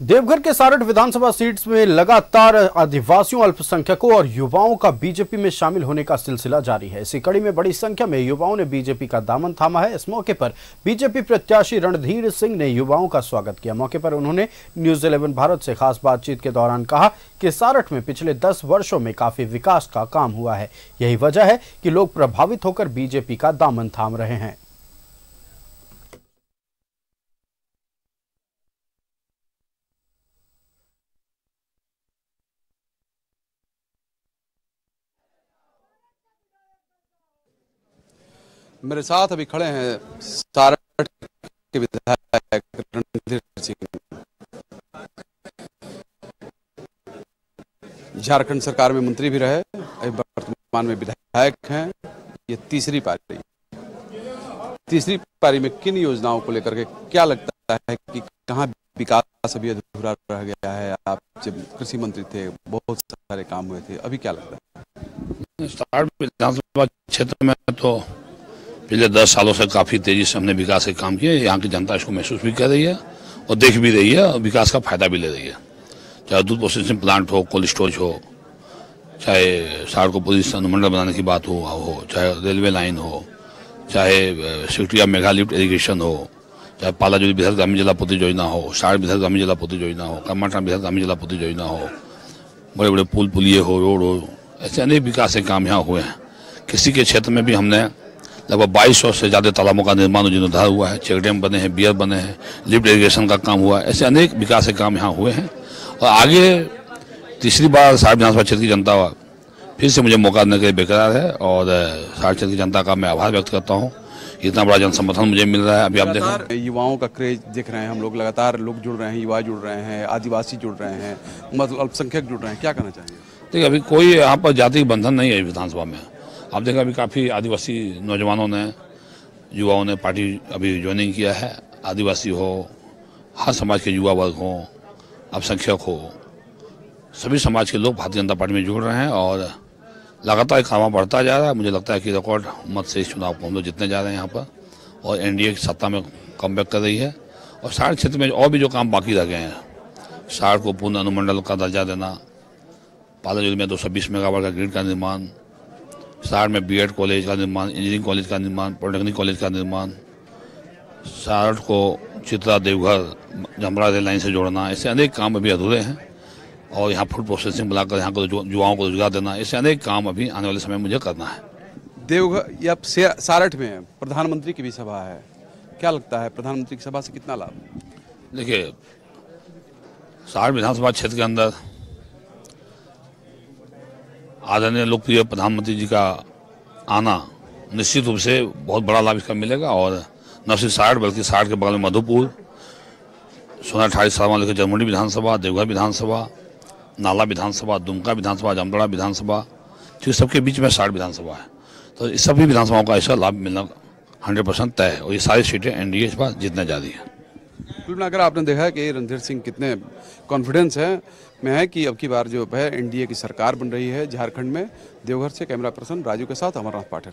देवघर के सारठ विधानसभा सीट्स में लगातार आदिवासियों, अल्पसंख्यकों और युवाओं का बीजेपी में शामिल होने का सिलसिला जारी है। इसी कड़ी में बड़ी संख्या में युवाओं ने बीजेपी का दामन थामा है। इस मौके पर बीजेपी प्रत्याशी रणधीर सिंह ने युवाओं का स्वागत किया। मौके पर उन्होंने न्यूज़ इलेवन भारत से खास बातचीत के दौरान कहा कि सारठ में पिछले दस वर्षों में काफ़ी विकास का काम हुआ है। यही वजह है कि लोग प्रभावित होकर बीजेपी का दामन थाम रहे हैं। मेरे साथ अभी खड़े हैं सारठ के विधायक रणधीर सिंह। झारखंड सरकार में मंत्री भी रहे वर्तमान में विधायक हैं। ये तीसरी पारी। तीसरी पारी में किन योजनाओं को लेकर के क्या लगता है कि कहाँ विकास अभी अधूरा रह गया है? आप जब कृषि मंत्री थे, बहुत सारे काम हुए थे। अभी क्या लगता है? विधानसभा क्षेत्र में तो पिछले दस सालों से काफ़ी तेज़ी से हमने विकास के काम किए यहाँ की जनता इसको महसूस भी कर रही है और देख भी रही है और विकास का फ़ायदा भी ले रही है। चाहे दूध प्रोसेसिंग प्लांट हो कोल्ड स्टोरेज हो, चाहे को पुलिस अनुमंडल बनाने की बात हो हो, चाहे रेलवे लाइन हो, चाहे ऑफ़ मेघा लिफ्ट इरीगेशन हो, चाहे पालाजोरी बिहार ग्रामीण जिला पूर्ति योजना हो सार बिहार ग्रामीण जिला पूर्ति योजना हो कमाटा बिहार ग्रामीण जिला पूर्ति योजना हो बड़े बड़े पुल पुलिये हो, रोड हो, ऐसे अनेक विकास के काम यहाँ हुए हैं। किसी के क्षेत्र में भी हमने लगभग बाईस सौ से ज़्यादा तालाबों का निर्माण जीर्णोद्धार हुआ है चेक डैम बने हैं बियर बने हैं लिफ्ट इरीगेशन का काम हुआ है। ऐसे अनेक विकास के काम यहाँ हुए हैं। और आगे तीसरी बार साठ विधानसभा क्षेत्र की जनता फिर से मुझे मौका देने के लिए बेकरार है और साठ क्षेत्र की जनता का मैं आभार व्यक्त करता हूँ। इतना बड़ा जन समर्थन मुझे मिल रहा है। अभी आप देख। रहे हैं युवाओं का क्रेज देख रहे हैं हम लोग लगातार लोग जुड़ रहे हैं युवा जुड़ रहे हैं आदिवासी जुड़ रहे हैं मतलब अल्पसंख्यक जुड़ रहे हैं। क्या कहना चाहिए? देखिए अभी कोई यहाँ पर जाति बंधन नहीं है विधानसभा में। आप देखा अभी काफ़ी आदिवासी नौजवानों ने, युवाओं ने पार्टी अभी ज्वाइनिंग किया है। आदिवासी हो, हर समाज के युवा वर्ग हो, अल्पसंख्यक हो, सभी समाज के लोग भारतीय जनता पार्टी में जुड़ रहे हैं और लगातार काम बढ़ता जा रहा है। मुझे लगता है कि रिकॉर्ड मत से इस चुनाव को हम लोग जीतने जा रहे हैं यहाँ पर और एनडीए की सत्ता में कम कर रही है। और साठ क्षेत्र में और भी जो काम बाकी रह गए हैं साठ को पूर्ण अनुमंडल का दर्जा देना पालाजुल में दो सौ बीस मेगावाट का ग्रिड का निर्माण सार में बीएड कॉलेज का निर्माण इंजीनियरिंग कॉलेज का निर्माण पॉलिटेक्निक कॉलेज का निर्माण सारठ को चित्रा देवघर जमरा रेल लाइन से जोड़ना ऐसे अनेक काम अभी अधूरे हैं। और यहाँ फ़ूड प्रोसेसिंग बुलाकर यहाँ को युवाओं को रोज़गार देना ऐसे अनेक काम अभी आने वाले समय मुझे करना है। देवघर या सारठ में प्रधानमंत्री की भी सभा है। क्या लगता है प्रधानमंत्री की सभा से कितना लाभ? देखिए सारठ विधानसभा क्षेत्र के अंदर आदरणीय लोकप्रिय प्रधानमंत्री जी का आना निश्चित रूप से बहुत बड़ा लाभ इसका मिलेगा और न सिर्फ़ साठ बल्कि साठ के बगल में मधुपुर सोना ठाई सालवा लेकर जर्मनी विधानसभा, देवघर विधानसभा, नाला विधानसभा, दुमका विधानसभा, जामतड़ा विधानसभा तो सबके बीच में साठ विधानसभा है। तो इस सभी विधानसभाओं का ऐसा लाभ मिलना हंड्रेड परसेंट तय है और ये सारी सीटें एनडीए इस बार जीतने जा रही है मिलाकर आपने देखा कि रणधीर सिंह कितने कॉन्फिडेंस है में है कि अब की बार जो है एनडीए की सरकार बन रही है झारखंड में। देवघर से कैमरा पर्सन राजू के साथ Amarnath Pathak.